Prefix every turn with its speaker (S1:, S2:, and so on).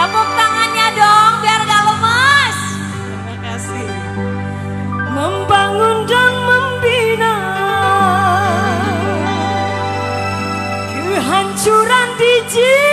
S1: Tepuk tangannya dong biar gak lemas. Terima kasih. Membangun dan membina kehancuran di jiwa.